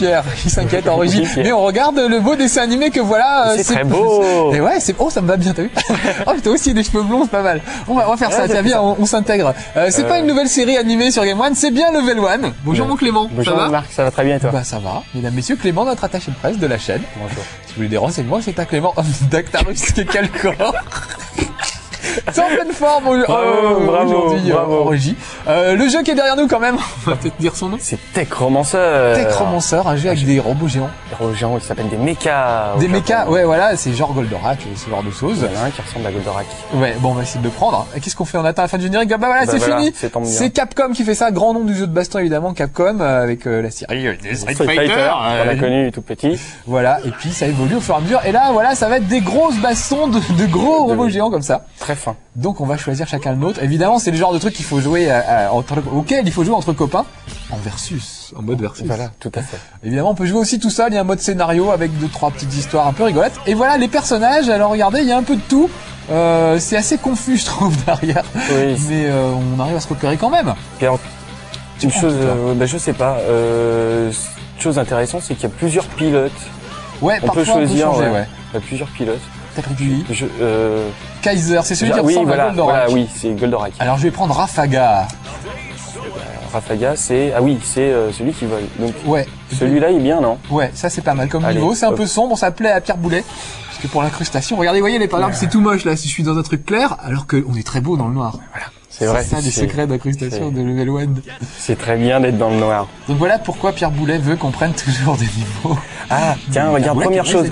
Pierre. Il s'inquiète en régie. Mais on regarde le beau dessin animé que voilà. euh, C'est très beau. Et ouais, c'est oh, ça me va bien, t'as vu Oh, toi aussi des cheveux blonds, c'est pas mal. On va, on va faire ça. Tiens, ça. on, on s'intègre. Euh, c'est Euh. pas une nouvelle série animée sur Game One, c'est bien Level One. Bonjour, mon Clément. Bonjour ça va Marc, ça va très bien et toi Bah ça va. Mesdames, messieurs, Clément, notre attaché de presse de la chaîne. Bonjour. Si vous voulez des renseignements, c'est à Clément Dactarus Calcor. C'est en pleine forme au- Bravo, euh, bravo, aujourd'hui euh, bravo. en régie. Euh, le jeu qui est derrière nous quand même, on va peut-être dire son nom. C'est Tech Romancer. Tech Romancer, un jeu avec des robots géants. Héros géants, il s'appelle des mechas. Des mechas, ouais voilà, c'est genre Goldorak, euh, ce genre de Il choses. y en a un qui ressemble à Goldorak. Ouais, bon on va essayer de le prendre. Et Qu'est-ce qu'on fait? On atteint la fin du générique? Bah voilà, Bah c'est voilà, fini c'est Capcom qui fait ça, grand nom du jeu de baston évidemment, Capcom, euh, avec euh, la série euh, des Street, Street Fighter. Fighter, euh, on a connu tout petit. Voilà, et puis ça évolue au fur et à mesure. Et là, voilà, ça va être des grosses bastons de, de gros De- robots géants comme ça. Très fin. Donc on va choisir chacun le nôtre. Évidemment, c'est le genre de truc qu'il faut jouer à- à- entre, auquel il faut jouer entre copains en versus, en mode versus. Voilà, tout à fait. Évidemment, on peut jouer aussi tout seul. Il y a un mode scénario avec deux trois petites histoires un peu rigolotes. Et voilà les personnages. Alors regardez, il y a un peu de tout. Euh, c'est assez confus, je trouve derrière, Oui, mais euh, on arrive à se repérer quand même. Une chose, euh, bah, je sais pas. Euh, chose intéressante, c'est qu'il y a plusieurs pilotes. Ouais, On parfois peut choisir. on peut changer. ouais. Ouais. Il y a plusieurs pilotes. T'as pris qui Je, euh, Kaiser, c'est celui qui oui, ressemble voilà, à Goldorak. voilà, oui, c'est Goldorak. Alors je vais prendre Rafaga. Rafaga, c'est ah oui, c'est euh, celui qui vole. Donc Ouais. celui-là, il est bien, non? Ouais, ça c'est pas mal comme Allez, niveau. C'est un hop. peu sombre, ça plaît à Pierre Boulet. Parce que pour l'incrustation, regardez, voyez les palabres, c'est tout moche là si je suis dans un truc clair, alors que on est très beau dans le noir. C'est vrai. ça les secrets d'incrustation de Level 1. C'est très bien d'être dans le noir. Donc voilà pourquoi Pierre Boulet veut qu'on prenne toujours des niveaux. Ah, tiens, regarde, première qui chose.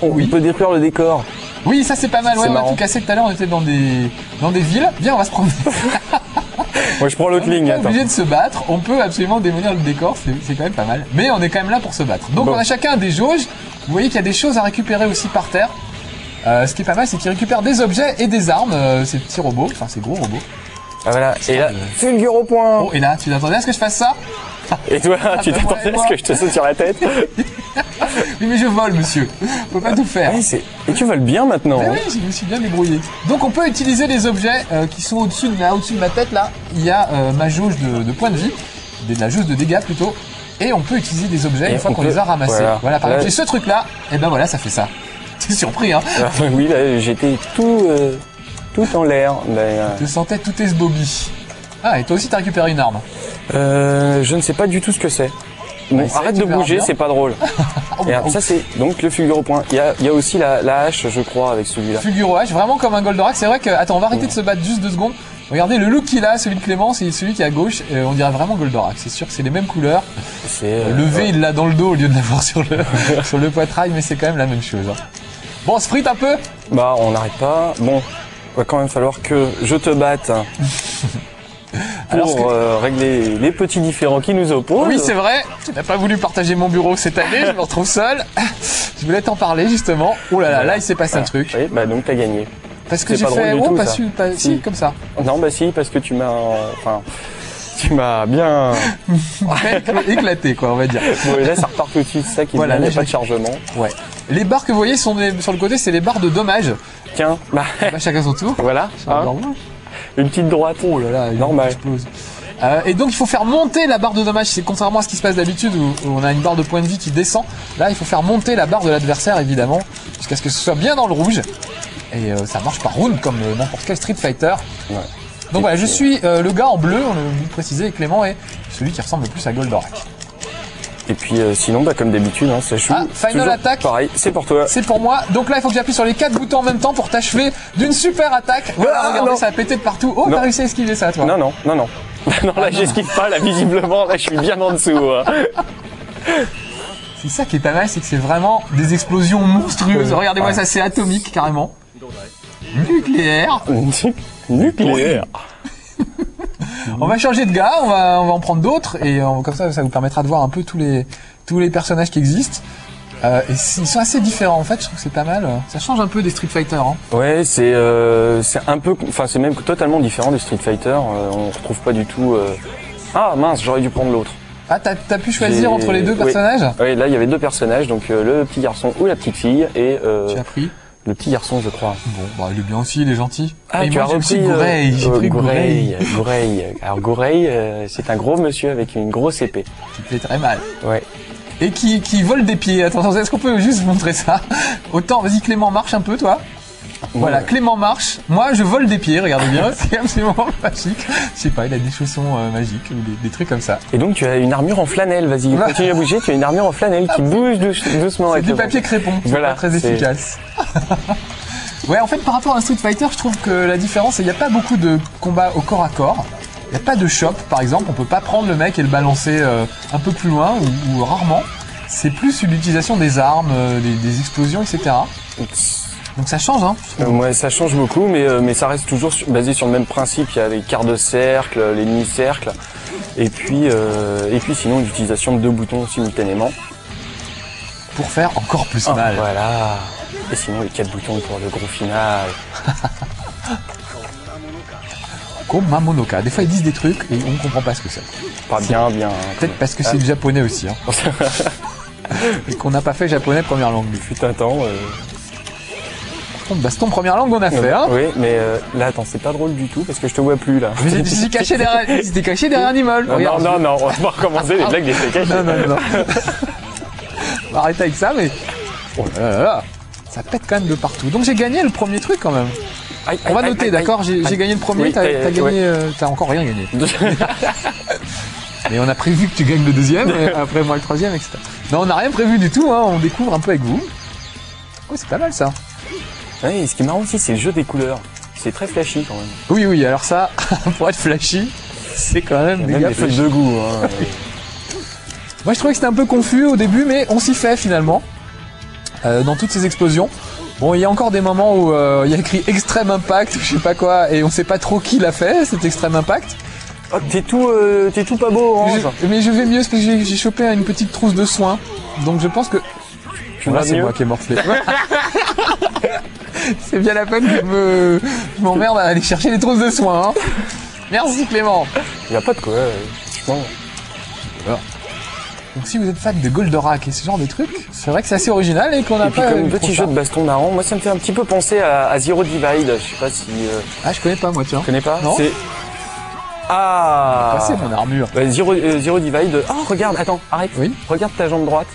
on Oui. peut détruire le décor. Oui, ça c'est pas mal. Ouais, on a tout cassé tout à l'heure. On était dans des dans des villes. Viens, on va se prendre. Moi, je prends l'autre On est ligne. pas Attends. obligé de se battre. On peut absolument démolir le décor. C'est quand même pas mal. Mais on est quand même là pour se battre. Donc Bon. on a chacun des jauges. Vous voyez qu'il y a des choses à récupérer aussi par terre. Euh, ce qui est pas mal, c'est qu'ils récupèrent des objets et des armes. euh, ces petits robots, enfin ces gros robots. Ah voilà. Et là, Euh. fulgure au point. Oh, et là, tu t'attendais à ce que je fasse ça? Et toi, tu bah, t'attendais à ce que je te saute sur la tête Oui, mais je vole, monsieur. Faut pas tout faire. Ouais, c'est- Et tu voles bien maintenant. Eh hein. oui, je me suis bien débrouillé. Donc on peut utiliser les objets euh, qui sont au-dessus de, là, au-dessus de ma tête là. Il y a euh, ma jauge de, de points de vie, de la jauge de dégâts plutôt. Et on peut utiliser des objets Et une fois on qu'on peut- les a ramassés. Voilà, voilà. par Là- exemple, j'ai ce truc là, et ben voilà, ça fait ça. T'es surpris, hein Ah, oui, là, j'étais tout, euh, tout en l'air. Ben, euh, Je sentais tout est ce bobby. Ah, et toi aussi t'as récupéré une arme. Euh, je ne sais pas du tout ce que c'est. Bon, arrête de bouger, c'est pas drôle. Oh, Et alors, ça, c'est donc le fulgure au point. Il y a, il y a aussi la, la hache, je crois, avec celui-là. Fuguro H, vraiment comme un Goldorak. C'est vrai que, attends, on va arrêter de se battre juste deux secondes. Regardez le look qu'il a, celui de Clément, c'est celui qui est à gauche. euh, on dirait vraiment Goldorak. C'est sûr que c'est les mêmes couleurs. Euh, euh, le V, ouais. il l'a dans le dos au lieu de l'avoir sur le, sur le poitrail, mais c'est quand même la même chose. hein. Bon, on se frite un peu Bah, on n'arrête pas. Bon, va quand même falloir que je te batte hein, pour que- euh, régler les petits différends qui nous opposent. Oui, c'est vrai. Tu n'as pas voulu partager mon bureau cette année, je me retrouve seul. Je voulais t'en parler justement. Oh là là, là il s'est passé un truc. Oui, bah donc t'as gagné. Parce que j'ai fait, oh, tout, pas su, pas, si, Si. comme ça. Non, bah si, parce que tu m'as, enfin, tu m'as bien. Éclaté, quoi, on va dire. Bon, et là, ça repart tout de suite, c'est ça qui Voilà, là, a pas de chargement. Ouais. Les barres que vous voyez sont des- sur le côté, c'est les barres de dommages. Tiens, bah, Bah, chacun son tour. voilà, Normal. Une petite droite. Oh là là, Normal. Euh, et donc il faut faire monter la barre de dommage. C'est contrairement à ce qui se passe d'habitude où, où on a une barre de points de vie qui descend. Là, il faut faire monter la barre de l'adversaire évidemment, jusqu'à ce que ce soit bien dans le rouge. Et euh, ça marche par round comme euh, n'importe quel Street Fighter. Ouais. Donc voilà, je suis le gars en bleu, on de préciser, et Clément est celui qui ressemble le plus à Goldorak. Et puis, euh, sinon, bah, comme d'habitude, hein, ça joue. Ah, final toujours attack. Pareil, c'est pour toi. C'est pour moi. Donc là, il faut que j'appuie sur les quatre boutons en même temps pour t'achever d'une super attaque. Voilà, Ah, regardez, non. ça a pété de partout. Oh, t'as réussi à esquiver ça, toi. Non, non, non, non. non, là, j'esquive pas, là, visiblement, là, je suis bien en dessous. hein. C'est ça qui est pas mal, c'est que c'est vraiment des explosions monstrueuses. Regardez-moi Ouais. ça, c'est atomique carrément. Nucléaire. Nucléaire. On va changer de gars, on va, on va en prendre d'autres et euh, comme ça, ça vous permettra de voir un peu tous les tous les personnages qui existent. Euh, et ils sont assez différents en fait, je trouve que c'est pas mal. Ça change un peu des Street Fighter. Hein. Ouais, c'est euh, c'est un peu, enfin c'est même totalement différent des Street Fighter. Euh, on retrouve pas du tout. euh, Ah mince, j'aurais dû prendre l'autre. Ah, t'as as pu choisir entre les deux personnages? Oui, là il y avait deux personnages, donc euh, le petit garçon ou la petite fille, et euh, Tu as pris? Le petit garçon, je crois. Bon, bah, il est bien aussi, il est gentil. Ah, Et tu moi, as repris j'ai euh. Alors Goureil, euh, c'est un gros monsieur avec une grosse épée. qui fait très mal. Ouais. Et qui, qui vole des pieds. Attends, est-ce qu'on peut juste montrer ça? Autant, vas-y Clément, marche un peu, toi. Voilà. Clément marche. Moi, je vole des pieds, regardez bien. C'est absolument magique. Je sais pas, il a des chaussons euh, magiques ou des, des trucs comme ça. Et donc tu as une armure en flanelle, vas-y, continue à bouger, tu as une armure en flanelle qui bouge douce- doucement C'est du papier crépon, c'est Voilà, très efficace. ouais, en fait, par rapport à un Street Fighter, je trouve que la différence, qu'il n'y a pas beaucoup de combats au corps à corps. Il n'y a pas de shop, par exemple. On peut pas prendre le mec et le balancer euh, un peu plus loin ou, ou rarement. C'est plus l'utilisation des armes, euh, des, des explosions, etc. Donc ça change, hein. je Euh, trouve. ouais, ça change beaucoup, mais, euh, mais ça reste toujours sur- basé sur le même principe. Il y a les quarts de cercle, les demi-cercles, et puis euh, et puis sinon l'utilisation de deux boutons simultanément. Pour faire encore plus Ah, mal. Voilà. Et sinon les quatre boutons pour le gros final. Comme Mamonoka. Des fois, ils disent des trucs et on comprend pas ce que c'est. Pas bien, bien. Peut-être parce que c'est du japonais aussi, hein. Et qu'on n'a pas fait japonais première langue. Fut un temps. euh, Contre, baston première langue, on a fait, hein. Oui, mais euh, là attends, c'est pas drôle du tout parce que je te vois plus là. Mais c'était caché derrière, caché derrière un immeuble. Non, Regarde. non, non, on va pas recommencer les blagues des fake Non, non, non. On va arrêter avec ça, mais. Oh là là là. Ça pète quand même de partout. Donc j'ai gagné le premier truc quand même. Aïe, On va aïe, noter, d'accord J'ai gagné le premier, Oui, t'as t'as gagné. ouais. euh, T'as encore rien gagné. Mais on a prévu que tu gagnes le deuxième, et après moi le troisième, etc. Non, on n'a rien prévu du tout, hein. on découvre un peu avec vous. Oh, c'est pas mal ça. Ouais, et ce qui est marrant aussi, c'est le jeu des couleurs. C'est très flashy quand même. Oui, oui, alors ça, pour être flashy, c'est quand même des même des flashy. de goût. Hein. Moi, je trouvais que c'était un peu confus au début, mais on s'y fait finalement. Euh, dans toutes ces explosions. Bon, il y a encore des moments où euh, il y a écrit Extreme Impact, je sais pas quoi, et on sait pas trop qui l'a fait, cet Extreme Impact. Oh, t'es tout, euh, t'es tout pas beau, Mais Orange. je, mais je vais mieux parce que j'ai chopé une petite trousse de soins. Donc je pense que. Tu Là, c'est moi qui ai morflé. c'est bien la peine que je me- je m'emmerde à aller chercher les trousses de soins. hein. Merci Clément. Il y a pas de quoi. euh, franchement. Donc si vous êtes fan de Goldorak et ce genre de trucs, c'est vrai que c'est assez original et qu'on n'a Et puis pas. comme eu petit jeu de baston marrant, moi ça me fait un petit peu penser à, à Zero Divide. Je sais pas si euh, Ah, je connais pas moi, tiens. tu connais pas. Non. C'est ah. Passer mon armure. Bah, Zero, euh, Zero Divide. Oh regarde, attends, arrête. Oui. Regarde ta jambe droite.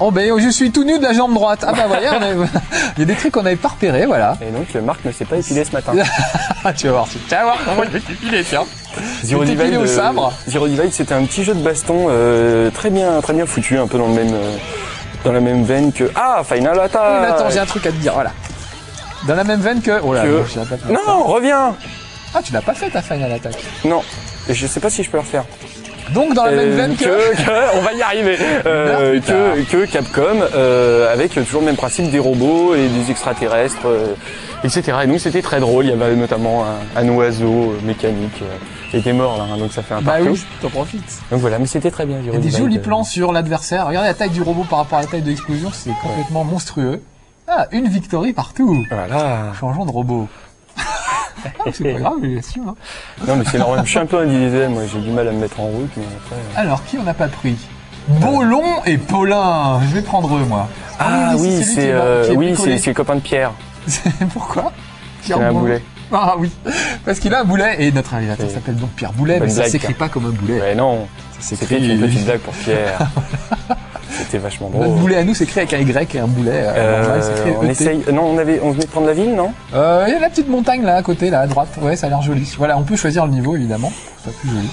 Oh ben je suis tout nu de la jambe droite. Ah bah voilà, on a- il y a des trucs qu'on n'avait pas repérés, voilà. Et donc Marc ne s'est pas épilé ce matin. Ah, tu vas voir, tu vas voir comment je vais t'épiler, tiens. Zero épilé au euh, sabre Zero Divide, c'était un petit jeu de baston euh, très bien, très bien foutu, un peu dans le même, euh, dans la même veine que ah Final Attack. Oui, attends, j'ai un truc à te dire, voilà. Dans la même veine que. Oh là, Que- non, je l'ai pas fait. Non, reviens. Ah, tu l'as pas fait ta final attack. Non, Et je sais pas si je peux le refaire. Donc dans la même Euh, veine que. que- on va y arriver. Euh, que, que Capcom, euh, avec toujours le même principe des robots et des extraterrestres, euh, etc. Et donc c'était très drôle. Il y avait notamment un, un oiseau mécanique euh, qui était mort là, hein, donc ça fait un Bah partout. oui, t'en profites. Donc voilà, mais c'était très bien. Il y a des jolis plans sur l'adversaire. Regardez la taille du robot par rapport à la taille de l'explosion, c'est complètement monstrueux. Ah, une victory partout. Voilà. Changeons de robot. Ah, c'est pas grave, il assume. Hein. Non mais c'est normal. Je suis un peu moi j'ai du mal à me mettre en route, mais après. euh. Alors, qui on n'a pas pris? Bolon et Paulin. Je vais prendre eux, moi. Ah oui, lui qui c'est euh, oui, c'est c'est le copain de Pierre. Pourquoi? C'est un boulet. Ah oui, parce qu'il a un boulet et notre réalisateur s'appelle donc Pierre Boulet, mais ça s'écrit Pierre. pas comme un boulet. Ouais non, Ça s'écrit une petite blague pour Pierre. C'était vachement drôle. Notre boulet à nous s'écrit avec un Y et un boulet. euh, Euh, normal, c'est écrit on ET. essaye. Non, on avait, on venait de prendre la ville, non? Euh, Il y a la petite montagne là à côté, là à droite. Ouais, ça a l'air joli. Voilà, on peut choisir le niveau évidemment, pour que ce soit plus joli.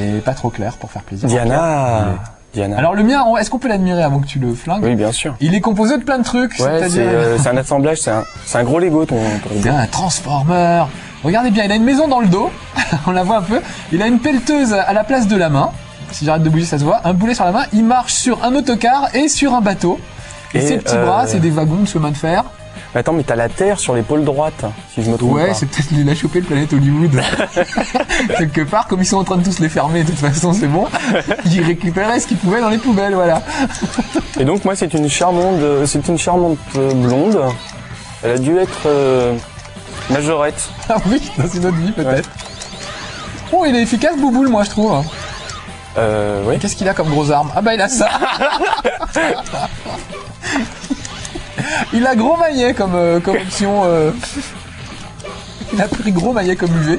Et pas trop clair pour faire plaisir. Diana. Diana. Alors le mien, est-ce qu'on peut l'admirer avant que tu le flingues? Oui, bien sûr. Il est composé de plein de trucs, Ouais, c'est euh, c'est un assemblage, c'est un, c'est un gros Lego ton. il a un transformer. Regardez bien, il a une maison dans le dos, on la voit un peu. Il a une pelleteuse à la place de la main. Si j'arrête de bouger, ça se voit. Un boulet sur la main. Il marche sur un autocar et sur un bateau. Et, Et, ses petits euh, bras, c'est des wagons de chemin de fer. Mais attends, mais t'as la Terre sur l'épaule droite, si je me trompe Ouais, c'est peut-être il a chopé le planète Hollywood. Quelque part, comme ils sont en train de tous les fermer, de toute façon, c'est bon. Il récupérait ce qu'il pouvait dans les poubelles, voilà. Et donc moi, c'est une charmante, c'est une charmante euh, blonde. Elle a dû être euh, majorette. Ah oui, dans une autre vie, peut-être. Bon, il est efficace, Bouboule, moi, je trouve. Hein. Euh, oui. Qu'est-ce qu'il a comme gros arme Ah bah, il a ça Il a gros maillet comme, euh, comme option. euh. Il a pris gros maillet comme UV.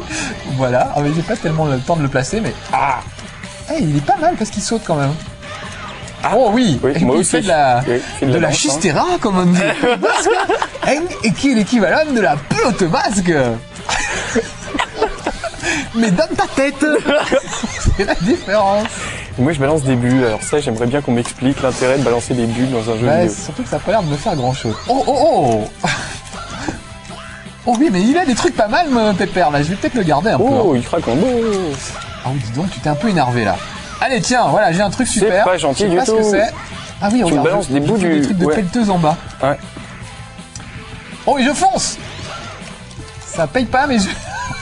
Voilà. Ah, mais j'ai pas tellement le temps de le placer, mais. Ah Eh, Il est pas mal parce qu'il saute quand même. oh oui, Oui, Et moi il aussi. fait de la, Oui, de la hein. chistera, comme on dit. Basque. Et qui est l'équivalent de la pelote basque. Mais dans ta tête C'est la différence Moi, je balance des bulles. Alors ça, j'aimerais bien qu'on m'explique l'intérêt de balancer des bulles dans un jeu Bah, vidéo. surtout que ça a pas l'air de me faire grand chose. Oh oh oh Oh oui, mais il a des trucs pas mal, mon Pépère, là. Je vais peut-être le garder un peu. hein. Oh, il craque en beau. Ah oui, dis donc, tu t'es un peu énervé, là. Allez, tiens, voilà, j'ai un truc C'est super. pas gentil Je sais du pas ce que tout. c'est. Ah oui, regarde. balances je- des bouts du- Des trucs de ouais. pelleteuse en bas. Ouais. Oh, et je fonce Ça paye pas, mais je...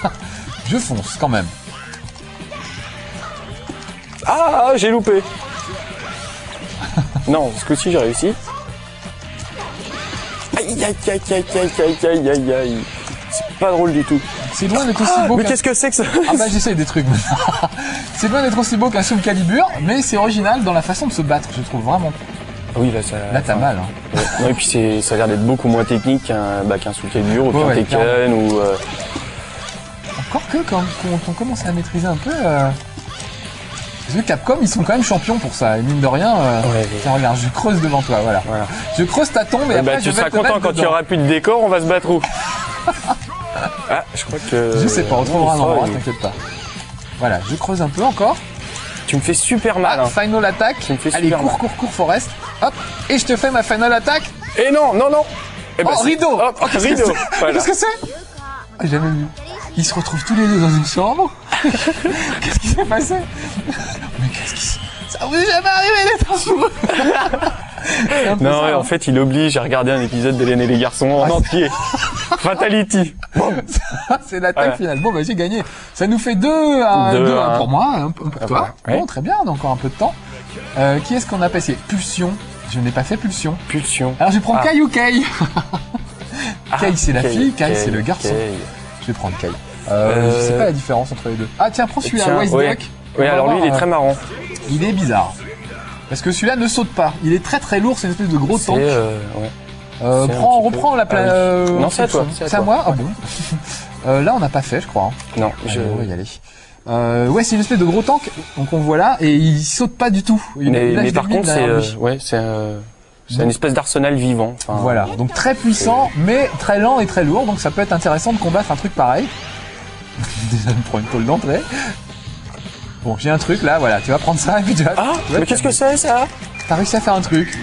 je fonce, quand même. Ah, ah, j'ai loupé. non, ce coup-ci, j'ai réussi. Aïe, aïe, aïe, aïe, aïe, aïe, aïe, aïe. aïe C'est pas drôle du tout. C'est loin d'être aussi ah, beau. Mais qu'est-ce que c'est que ça Ah bah j'essaye des trucs. c'est loin d'être aussi beau qu'un Soul Calibur, mais c'est original dans la façon de se battre, je trouve vraiment. Ah oui, là, ça. Là, t'as mal. Hein. Ouais. non, et puis ça a l'air d'être beaucoup moins technique qu'un bah, Soule Calibur ou qu'un ouais, Tekken ou. Euh, Encore que quand, on commence à maîtriser un peu. Euh, parce que Capcom, ils sont quand même champions pour ça, et mine de rien... euh, Ouais, ouais. Tiens, regarde, je creuse devant toi, voilà. Voilà. Je creuse ta tombe et Eh après bah, tu seras te content quand il y dedans. aura plus de décor, on va se battre où? Ah, je crois que. Je sais pas, on trouvera un endroit, t'inquiète pas. Voilà, je creuse un peu encore. Tu me fais super mal. Ah, hein. final attack. me Allez, cours, mal. cours, cours, Forest. Hop, et je te fais ma final attack. Et non, non, non Eh ben, oh, rideau Hop, Oh, qu'est-ce que rideau c'est Voilà. Qu'est-ce que c'est Ah, J'ai jamais vu. Ils se retrouvent tous les deux dans une chambre. qu'est-ce qui s'est passé? Mais qu'est-ce qui s'est... Ça vous est jamais arrivé d'être amoureux Non, ça, hein. en fait, il oblige à regarder un épisode d'Hélène et les garçons en Ah, entier. Fatality. c'est l'attaque Voilà. finale. Bon, bah j'ai gagné. Ça nous fait 2 à Deux 2 à un. pour moi, un pour Ah, toi. ouais. Bon, très bien, on a encore un peu de temps. Euh, qui est-ce qu'on a passé? Pulsion. Je n'ai pas fait Pulsion. Pulsion. Alors je vais prendre Ah. Kai ou Kai Ah, Kai, c'est la Kay, fille, Kai, Kay, c'est le garçon. Kay. Je vais prendre Kai. Euh, Euh, Je sais pas la différence entre les deux. Ah tiens, prends celui-là, Tiens, Wise ouais. Duck. Oui, alors lui, il est euh, très marrant. Il est bizarre. Parce que celui-là ne saute pas. Il est très très lourd, c'est une espèce de gros tank. euh, ouais. Euh, prends, peu- reprends la pla... Ah oui. euh, Non, c'est à toi, C'est à moi Ah bon Euh, Là, on n'a pas fait, je crois. hein. Non, Allez, je... on va y aller. Euh, ouais, c'est une espèce de gros tank, donc on voit là, et il saute pas du tout. Il Mais, par contre, c'est, euh, ouais, c'est, euh, une espèce d'arsenal vivant. Enfin, Voilà, donc très puissant, mais très lent et très lourd, donc ça peut être intéressant de combattre un truc pareil. Déjà, me prend une tôle d'entrée. Bon, j'ai un truc là, voilà, tu vas prendre ça et puis tu vas. Ah, tu vas mais qu'est-ce que c'est ça? T'as réussi à faire un truc.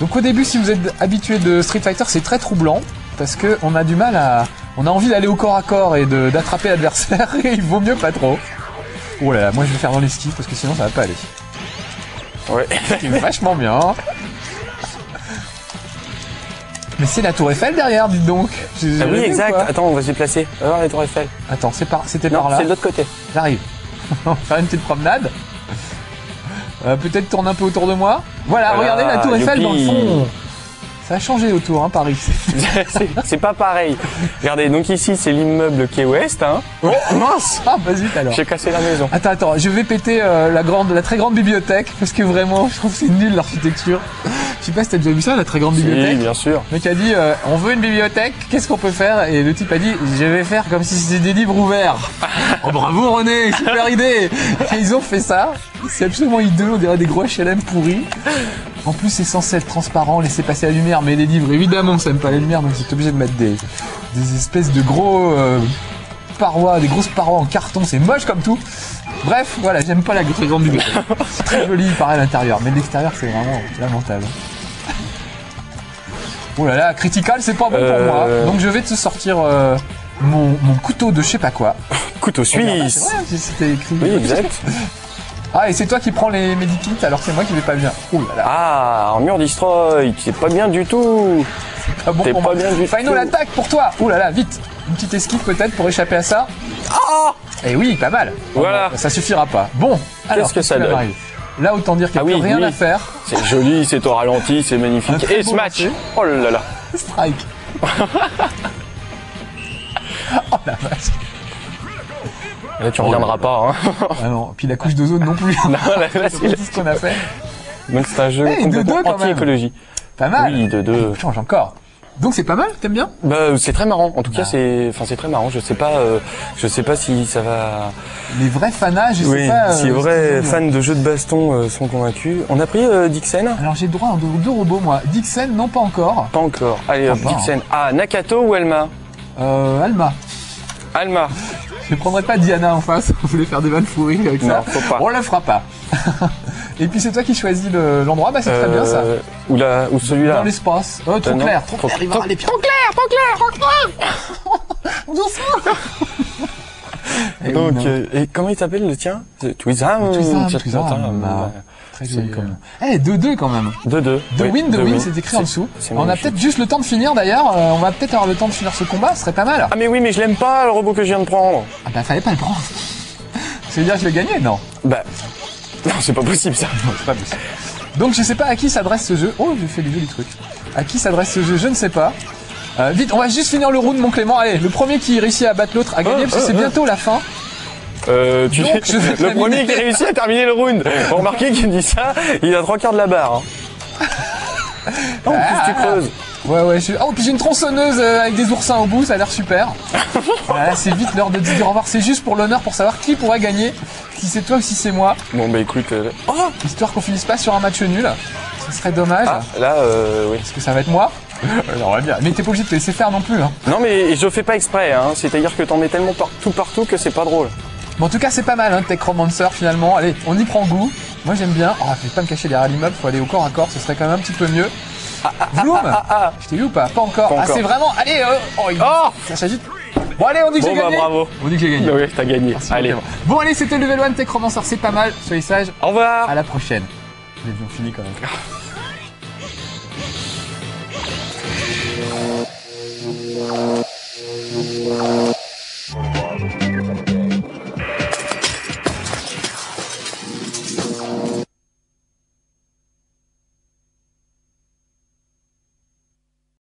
Donc au début, si vous êtes habitué de Street Fighter, c'est très troublant parce que on a du mal à, on a envie d'aller au corps à corps et de- d'attraper l'adversaire et il vaut mieux pas trop. Oh là là, moi je vais faire dans l'esquive parce que sinon ça va pas aller. Ouais. C'est vachement bien. Mais c'est la tour Eiffel derrière, dites donc. Ah oui, exact. Attends, on va se déplacer. On va voir les tours Eiffel. Attends, c'est par, c'était par là. c'est de l'autre côté. J'arrive. On va faire une petite promenade. Euh, Peut-être tourne un peu autour de moi. Voilà, Voilà, regardez la tour Eiffel dans le fond. Ça a changé autour, hein, Paris. c'est pas pareil. Regardez, donc ici, c'est l'immeuble qui est ouest. Hein. Oh mince Ah, vas vite alors. J'ai cassé la maison. Attends, attends, je vais péter euh, la grande, la très grande bibliothèque parce que vraiment, je trouve que c'est nul l'architecture. Je sais pas si t'as déjà vu ça, la très grande Oui, bibliothèque. bien sûr. Le mec a dit, euh, on veut une bibliothèque, qu'est-ce qu'on peut faire? Et le type a dit, je vais faire comme si c'était des livres ouverts. oh bravo René, super idée Et ils ont fait ça, c'est absolument hideux, on dirait des gros HLM pourris. En plus c'est censé être transparent, laisser passer la lumière, mais les livres évidemment ça aime pas la lumière, donc c'est obligé de mettre des, des espèces de gros euh, parois, des grosses parois en carton, c'est moche comme tout. Bref, voilà, j'aime pas la grande bibliothèque. C'est très joli, pareil à l'intérieur, mais l'extérieur c'est vraiment lamentable. Oh là là, critical, c'est pas bon Euh. pour moi. Donc je vais te sortir euh, mon, mon couteau de je sais pas quoi. Couteau suisse. C'était écrit. Oui, exact. Ah, et c'est toi qui prends les medikits alors que c'est moi qui vais pas bien. Oh là là, Ah, armure destroy. C'est pas bien du tout. pas bon pour pas moi. bien du Final tout. attaque pour toi. Oh là là, vite. Une petite esquive peut-être pour échapper à ça. Ah Et oui, pas mal. Voilà. Bon, ça suffira pas. Bon, alors que ça donne Là, autant dire qu'il Ah n'y a oui, plus rien oui. à faire. C'est joli, c'est au ralenti, c'est magnifique. Et ce match. Oh là là. Strike. oh la vache. Là, tu reviendras pas. Hein. Ah non, puis la couche d'ozone non plus. là, là, C'est tout ce qu'on a fait. Donc c'est un jeu Eh, complètement 2-2 quand même. anti-écologie. Pas mal. Oui, de deux. On change encore. Donc c'est pas mal, t'aimes bien? Bah, c'est très marrant. En tout Bah. cas, c'est, enfin, c'est très marrant. Je sais pas, euh, je sais pas si ça va. Les vrais fanas, je sais Oui, pas. si euh, les vrais ce qu'ils fans de jeux de baston euh, sont convaincus. On a pris euh, Dixon Alors j'ai le droit à deux, deux robots moi. Dixon, non pas encore. Pas encore. Allez, encore. Dixon. Ah, Nakato ou Alma? Euh, Alma. Alma. Je prendrai pas Diana en face. On voulait faire des vannes pourries avec ça. Non, faut pas. On la fera pas. Et puis c'est toi qui choisis le- l'endroit, bah c'est très bien ça. Euh, Ou la, ou celui-là. Dans l'espace. Oh, trop Euh, clair, trop, Trop- clair, il va pires. Trop clair, trop clair, trop clair Doucement Donc, euh, et comment il s'appelle le tien? Twizam. Twizam, Twizam, bah, Très joli c'est, quand même. Eh, 2-2 quand même. 2-2. The Oui, win, the win, c'est écrit en dessous. On a peut-être juste le temps de finir d'ailleurs. Euh, on va peut-être avoir le temps de finir ce combat, ce serait pas mal. Ah mais oui, mais je l'aime pas le robot que je viens de prendre. Ah bah fallait pas le prendre. Ça veut dire que je l'ai gagné Non? Bah, non, c'est pas possible ça. Non, c'est pas possible. Donc je sais pas à qui s'adresse ce jeu. Oh, j'ai fait des jolis trucs. À qui s'adresse ce jeu, je ne sais pas. Euh, vite, on va juste finir le round, mon Clément. Allez, le premier qui réussit à battre l'autre a gagné, Oh, parce que oh, c'est oh. bientôt la fin. Euh, tu Donc, je vais le terminer. premier qui réussit à terminer le round. Remarquez qu'il dit ça, il a trois quarts de la barre. hein. Oh, en plus tu Ah. creuses. Ouais, ouais. Je... Oh, puis j'ai une tronçonneuse euh, avec des oursins au bout, ça a l'air super. Voilà, là, c'est vite l'heure de dire au revoir. C'est juste pour l'honneur, pour savoir qui pourrait gagner. Si c'est toi ou si c'est moi. Bon bah écoute, euh, Oh Histoire qu'on finisse pas sur un match nul. Ce serait dommage. ah, là, euh, oui. Est-ce que ça va être moi J'aimerais bien. Mais t'es pas obligé de te laisser faire non plus. Hein. Non mais je fais pas exprès, hein. c'est-à-dire que t'en mets tellement partout partout que c'est pas drôle. Bon, en tout cas, c'est pas mal, hein, Techromancer, finalement. Allez, on y prend goût. Moi, j'aime bien. Oh, je vais pas me cacher derrière l'immeuble, faut aller au corps à corps, ce serait quand même un petit peu mieux. Vroom ah. Je t'ai eu ou pas? Pas encore. Pas ah, c'est vraiment... Allez, euh, oh, il... Oh ça s'agite. Bon, allez, on dit que Bon j'ai bah gagné. bravo. On dit que j'ai gagné. Oui, t'as gagné. Merci, Allez. Bon, allez, c'était le Level 1 Techromancer, c'est pas mal. Soyez sages. au revoir. À la prochaine. Mais on finit quand même. Música